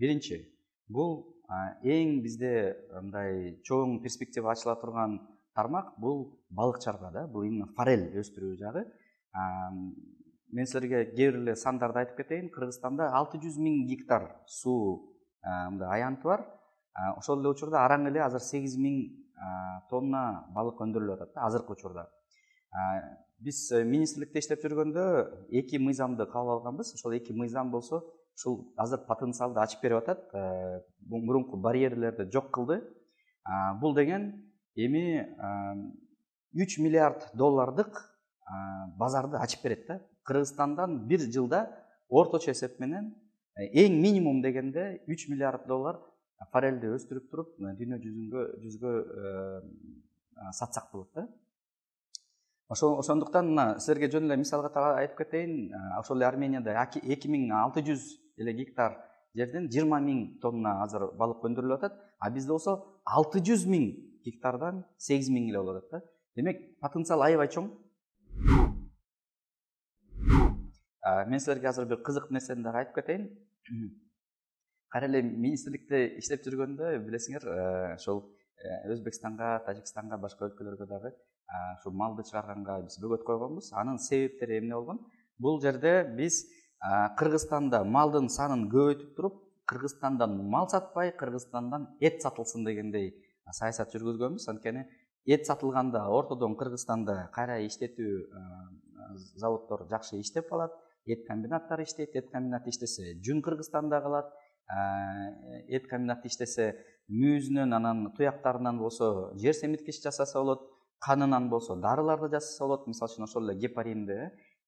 биринчи бул эң бизде мындай чоң перспектива ачыла турган тармак бул балык чарба да бул именно форель өстүрүү жагы мен силерге кээ бир эле сандарды айтып кетейин кыргызстанда алты жүз миң гектар суу мындай аянты бар. Ошол эле учурда араң эле азыр сегиз миң тонна балык өндүрүлүп атат да азыркы учурда. Биз министрликте иштеп жүргөндө эки мыйзамды кабыл алганбыз. Ошол эки мыйзам болсо ушул азыр потенциалды ачып берип атат. Э, мурунку барьерлерди жок кылды. Бул деген эми үч миллиард доллардык базарды ачып берет да. Кыргызстандан бир жылда орточо эсеп менен э, эң минимум дегенде үч миллиард доллар форельди өстүрүп туруп дүйнө жүзүнгө жүзгө сатсак болот да. Ошо ошондуктан мына силерге жөн эле мисал катары айтып кетейин ошол эле арменияда эки миң алты жүз эле гектар жерден жыйырма миң тонна азыр балык өндүрүлүп атат а бизде болсо алты жүз миң гектардан сегиз миң эле болуп атат да. Демек потенциал аябай чоң мен силерге азыр бир кызык нерсени дагы айтып кетейин кайра эле министрликте иштеп жүргөндө билесиңер ошол өзбекстанга тажикстанга башка өлкөлөргө дагы ушу малды чыгарганга биз бөгөт койгонбуз анын себептери эмне болгон бул жерде биз кыргызстанда малдын санын көбөйтүп туруп кыргызстандан мал сатпай кыргызстандан эт сатылсын дегендей саясат жүргүзгөнбүз анткени эт сатылганда ортодон кыргызстанда кайра иштетүү заводдор жакшы иштеп калат эт комбинаттары иштейт эт комбинаты иштесе жүн кыргызстанда калат эт комбинаты иштесе мүйүзүнөн анан туяктарынан болсо жер семирткич жасаса болот канынан болсо дарыларды жасаса болот мисалы үчүн ошол эле гепаринди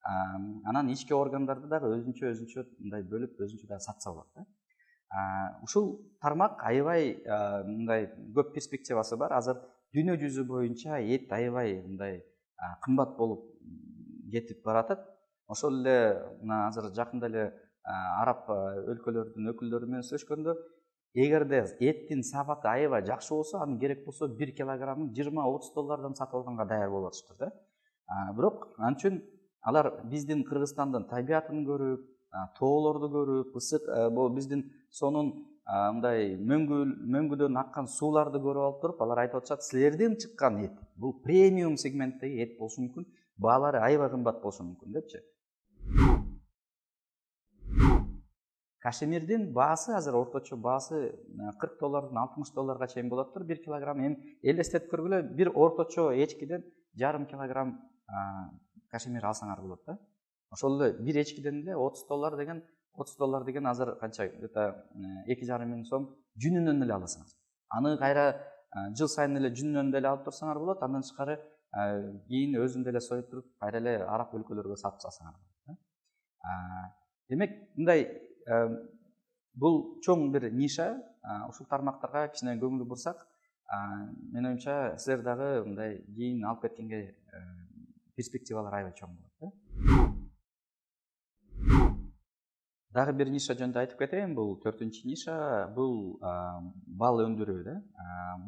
анан ички органдарды дагы өзүнчө өзүнчө мындай бөлүп өзүнчө дагы сатса болот да. Ушул тармак аябай мындай көп перспективасы бар. Азыр дүйнө жүзү боюнча эт аябай мындай кымбат болуп кетип баратат. Ошол эле мына азыр жакында эле араб өлкөлөрдүн өкүлдөрү менен сүйлөшкөндө эгерде эттин сапаты аябай жакшы болсо аны керек болсо бир килограммын жыйырма отуз доллардан сатып алганга даяр болуп атышыптыр да. Бирок ал үчүн алар биздин кыргызстандын табиятын көрүп тоолорду көрүп ысык могу биздин сонун мындай мөңгүдөн аккан сууларды көрүп алып туруп алар айтып атышат силерден чыккан эт бул премиум сегменттеги эт болушу мүмкүн баалары аябай кымбат болушу мүмкүн депчи. Кашемирдин баасы азыр орточо баасы кырк доллардан алтымыш долларга чейин болуптур бир килограмм эми элестетип көргүлө бир орточо эчкиден жарым килограмм кашемир алсаңар болот да. Ошол эле бир эчкиден эле отуз доллар деген отуз доллар деген азыр канча где то эки жарым миң сом жүнүнөн эле аласыңар. Аны кайра жыл сайын эле жүнүнөн деле алып турсаңар болот андан тышкары кийин өзүң деле союп туруп кайра эле араб өлкөлөргө сатып салсаңар болот демек мындай бул чоң бир ниша ушул тармактарга кичине көңүл бурсак менин оюмча силер дагы мындай кийин алып кеткенге перспективалар аябай чоң болот да? Дагы бир ниша жөнүндө айтып кетейин бул төртүнчү ниша бул бал өндүрүү да?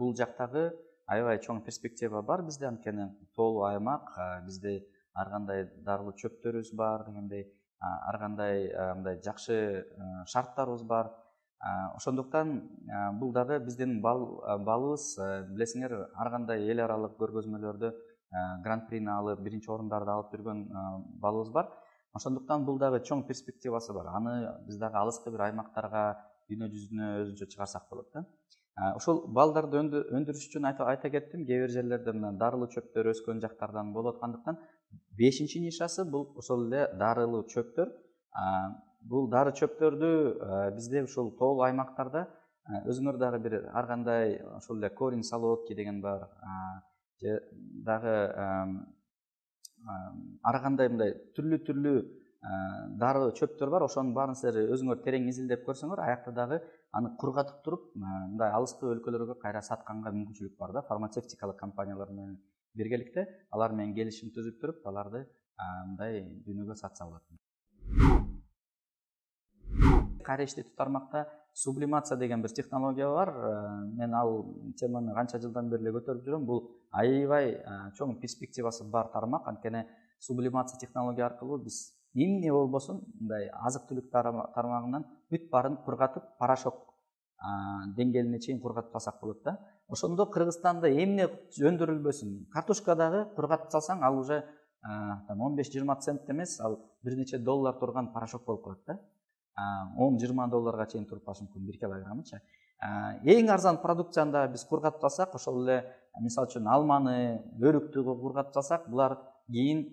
Бул жактагы аябай чоң перспектива бар бизде анткени тоолуу аймак бизде ар кандай дарылуу чөптөрүбүз бар дегендей ар кандай мындай жакшы шарттарыбыз бар. Ошондуктан бул дагы биздин балыбыз билесиңер ар кандай эл аралык көргөзмөлөрдө гран прини алып биринчи орундарды алып жүргөн балыбыз бар. Ошондуктан бул дагы чоң перспективасы бар. Аны биз дагы алыскы бир аймактарга дүйнө жүзүнө өзүнчө чыгарсак болот да. Ушул балдарды өндүрүш үчүн айта кеттим. Кээ бир жерлерде мына дарылуу чөптөр өскөн жактардан болуп аткандыктан бешинчи нишасы бул ошол эле дарылуу чөптөр. Бул дары чөптөрдү бизде ушул тоолуу аймактарда өзүңөр дагы бир ар кандай ошол эле корень солодки деген бар ар кандай мындай түрлүү түрлүү дары чөптөр бар. Ошонун баарын силер өзүңөр терең изилдеп көрсөңөр аякта дагы аны кургатып туруп мындай алыскы өлкөлөргө кайра сатканга мүмкүнчүлүк бар да. Фармацевтикалык компаниялар менен биргеликте алар менен келишим түзүп туруп аларды мындай дүйнөгө сатса болот. Кайра иштетүү тармакта сублимация деген бир технология бар. Мен ал теманы канча жылдан бери эле көтөрүп жүрөм бул аябай чоң перспективасы бар тармак анткени сублимация технология аркылуу биз эмне болбосун мындай азык түлүк тармагынан бүт баарын кургатып порошок деңгээлине чейин кургатып салсак болот да. Ошондо кыргызстанда эмне өндүрүлбөсүн картошка дагы кургатып салсаң ал уже он беш жыйырма цент эмес ал бир нече доллар турган порошок болуп калат да. Он жыйырма долларга чейин туруп калышы мүмкүн бир килограммычы эң арзан продукцияны дагы биз кургатып алсак ошол эле мисалы үчүн алманы өрүктү кургатып салсак булар кийин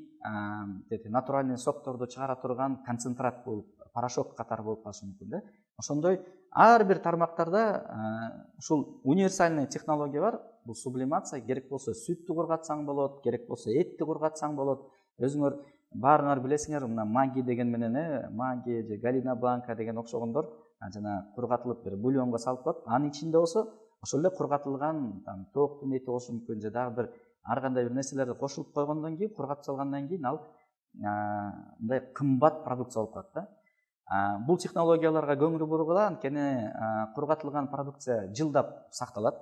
натуральный сокторду чыгара турган концентрат болуп порошок катары болуп калышы мүмкүн да ошондой ар бир тармактарда ушул универсальный технология бар. Бул сублимация керек болсо сүттү кургатсаң болот керек болсо этти кургатсаң болот. Өзүңөр баарыңар билесиңер мына маги деген менен э маги же галина бланка деген окшогондор жана кургатылып бир бульонго салып коет анын ичинде болсо ошол эле кургатылган там тооктун эти болушу мүмкүн же дагы бир ар кандай бир нерселер кошулуп койгондон кийин кургатып салгандан кийин ал мындай кымбат продукция болуп калат да бул технологияларга көңүл бургула анткени кургатылган продукция жылдап сакталат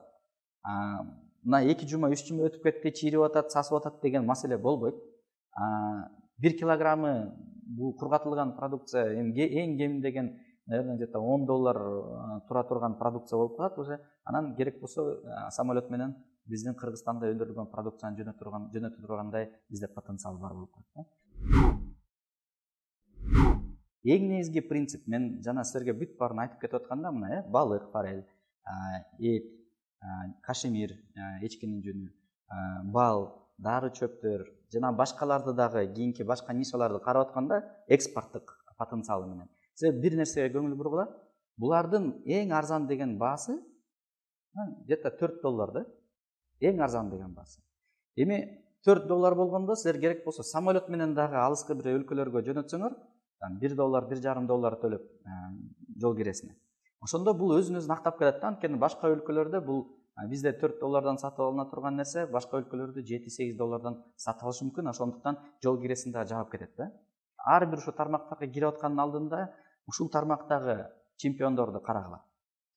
мына эки жума үч жума өтүп кетти чийирип атат сасып атат деген маселе болбойт бир килограммы бул кургатылган продукция эми эң кем деген наверное где то он доллар тура турган продукция болуп калат уже анан керек болсо самолет менен биздин кыргызстанда өндүрүлгөн продукцияны жөнөтө тургандай бизде потенциал бар болуп калат да. Эң принцип мен жана силерге бүт баарын айтып кетип атканда мына э балык форель эт кашемир эчкинин жүнү бал дары чөптөр жана башкаларды дагы кийинки башка нишаларды карап атканда экспорттук потенциалы менен себеби бир нерсеге көңүл бургула. Булардын эң арзан деген баасы где то төрт доллар да. Эң арзан деген баасы. Эми төрт доллар болгондо силер керек болсо самолет менен дагы алыскы бир өлкөлөргө жөнөтсөңөр бир доллар бир жарым доллар төлөп жол киресине. Ошондо бул өзүн өзүн актап келет да анткени башка өлкөлөрдө бул бизде төрт доллардан сатып алына турган нерсе башка өлкөлөрдө жети сегиз доллардан сатып алышы мүмкүн ошондуктан жол киресин дагы жаап кетет да. Ар бир ушул тармактарга кирип аткандын алдында ушул тармактагы чемпиондорду карагыла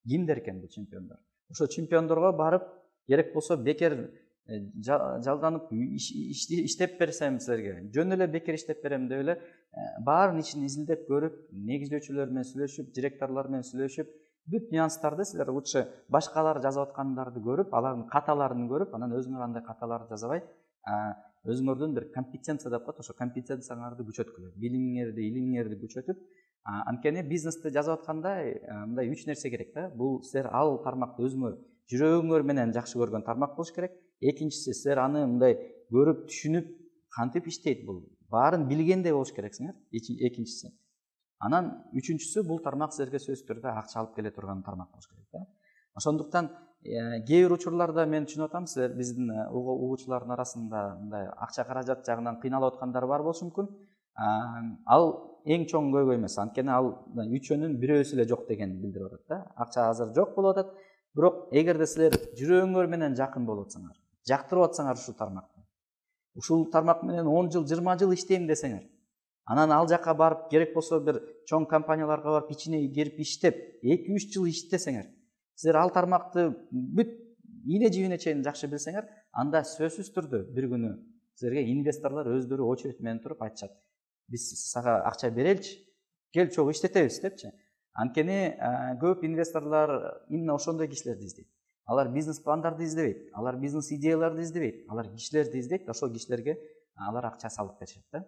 кимдер экен бул чемпиондор ошо чемпиондорго барып керек болсо бекер жалданып иштеп берсем силерге жөн эле бекер иштеп берем деп эле баарынын ичин изилдеп көрүп негиздөөчүлөр менен сүйлөшүп директорлор менен сүйлөшүп бүт нюанстарды силер лучше башкалар жазып аткандарды көрүп алардын каталарын көрүп анан өзүңөр андай каталарды жасабай өзүңөрдүн бир компетенция деп коет ошо компетенцияңарды күчөткүлө билимиңерди илимиңерди күчөтүп анткени бизнести жасап атканда мындай үч нерсе керек да бул силер ал тармакты өзүңөр жүрөгүңөр менен жакшы көргөн тармак болуш керек. Экинчиси силер аны мындай көрүп түшүнүп кантип иштейт бул? Баарын билгендей болуш керексиңер экинчиси. Анан үчүнчүсү бул тармак силерге сөзсүз түрдө акча алып келе турган тармак болуш керек да. Ошондуктан э, кээ бир учурларда мен түшүнүп атам силер биздин э, угуучулардын арасында мындай акча каражат жагынан кыйналып аткандар бар болушу мүмкүн. Ал эң чоң көйгөй эмес. Анткени ал үчөөнүн бирөөсү эле жок дегенди билдирип атат да. Акча азыр жок болуп атат. Бирок эгерде силер жүрөгүңөр менен жакын болуп атсаңар жактырып атсаңар ушул тармакты ушул тармак менен он жыл жыйырма жыл иштейм десеңер анан ал жака барып керек болсо бир чоң компанияларга барып ичине кирип иштеп эки үч жыл иштесеңер силер ал тармакты бүт ийне жибине чейин жакшы билсеңер анда сөзсүз түрдө бир күнү силерге инвесторлор өздөрү очередь менен туруп айтышат. Биз сага акча береличи кел чогуу иштетебиз депчи. Анткени көп инвесторлор именно ошондой кишилерди издейт. Алар бизнес пландарды издебейт алар бизнес идеяларды издебейт алар кишилерди издейт ошол кишилерге алар акча салып беришет да.